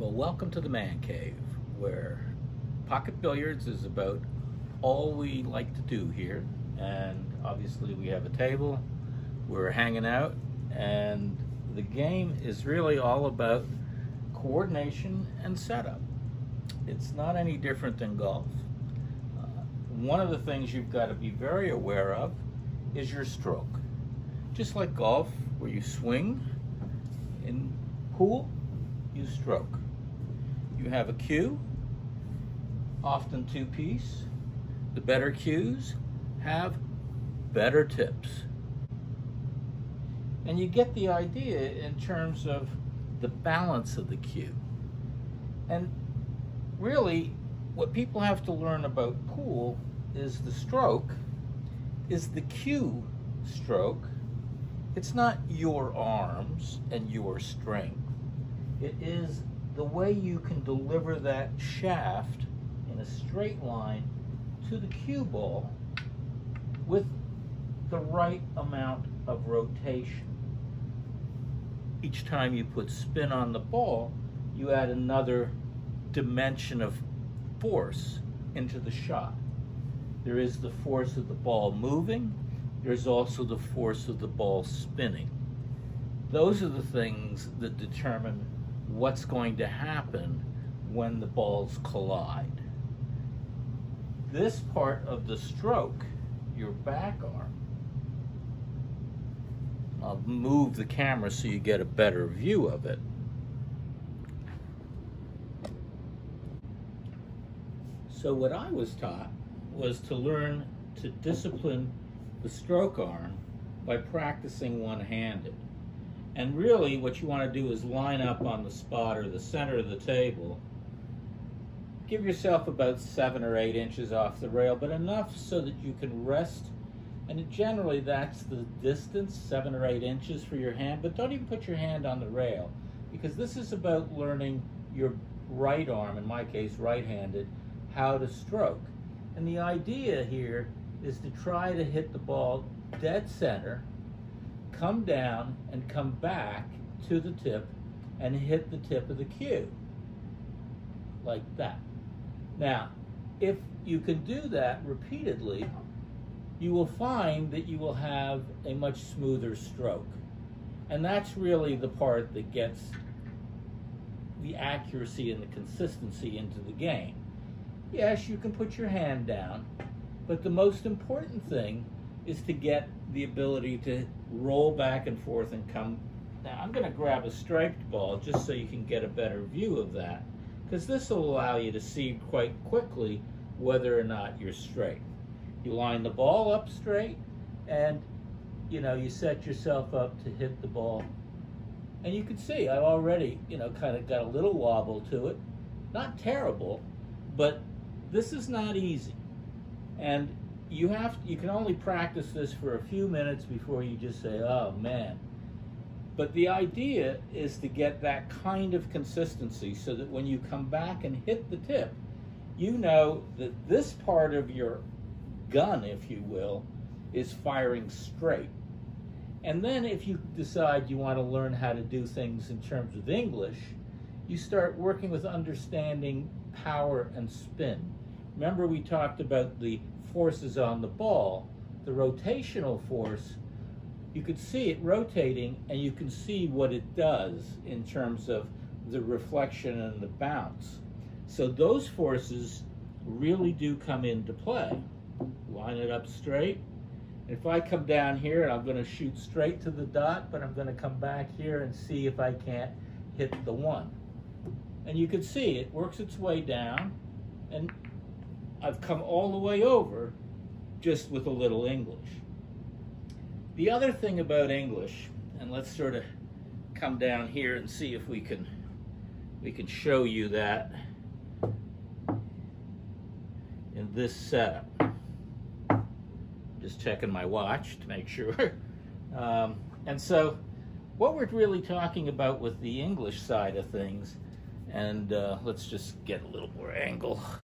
Well, welcome to the Man Cave, where pocket billiards is about all we like to do here. And obviously, we have a table, we're hanging out, and the game is really all about coordination and setup. It's not any different than golf. Uh, one of the things you've got to be very aware of is your stroke. Just like golf, where you swing, in pool, you stroke. You have a cue, often two piece. The better cues have better tips. And you get the idea in terms of the balance of the cue. And really, what people have to learn about pool is the stroke, is the cue stroke. It's not your arms and your strength. It is the way you can deliver that shaft in a straight line to the cue ball with the right amount of rotation. Each time you put spin on the ball, you add another dimension of force into the shot. There is the force of the ball moving, there's also the force of the ball spinning. Those are the things that determine what's going to happen when the balls collide. This part of the stroke, your back arm, I'll move the camera so you get a better view of it. So what I was taught was to learn to discipline the stroke arm by practicing one-handed. And really what you want to do is line up on the spot or the center of the table. Give yourself about seven or eight inches off the rail, but enough so that you can rest. And generally that's the distance, seven or eight inches for your hand, but don't even put your hand on the rail because this is about learning your right arm, in my case right-handed, how to stroke. And the idea here is to try to hit the ball dead center come down and come back to the tip and hit the tip of the cue, like that. Now, if you can do that repeatedly, you will find that you will have a much smoother stroke. And that's really the part that gets the accuracy and the consistency into the game. Yes, you can put your hand down, but the most important thing is to get the ability to roll back and forth and come. Now I'm going to grab a striped ball just so you can get a better view of that because this will allow you to see quite quickly whether or not you're straight. You line the ball up straight and you know you set yourself up to hit the ball and you can see I've already you know kind of got a little wobble to it not terrible but this is not easy and you have you can only practice this for a few minutes before you just say, "Oh man." But the idea is to get that kind of consistency so that when you come back and hit the tip, you know that this part of your gun, if you will, is firing straight. And then if you decide you want to learn how to do things in terms of English, you start working with understanding power and spin. Remember we talked about the forces on the ball, the rotational force, you could see it rotating and you can see what it does in terms of the reflection and the bounce. So those forces really do come into play. Line it up straight. If I come down here I'm going to shoot straight to the dot, but I'm going to come back here and see if I can't hit the one. And you can see it works its way down and I've come all the way over just with a little English. The other thing about English, and let's sort of come down here and see if we can we can show you that in this setup. Just checking my watch to make sure. Um, and so what we're really talking about with the English side of things, and uh, let's just get a little more angle.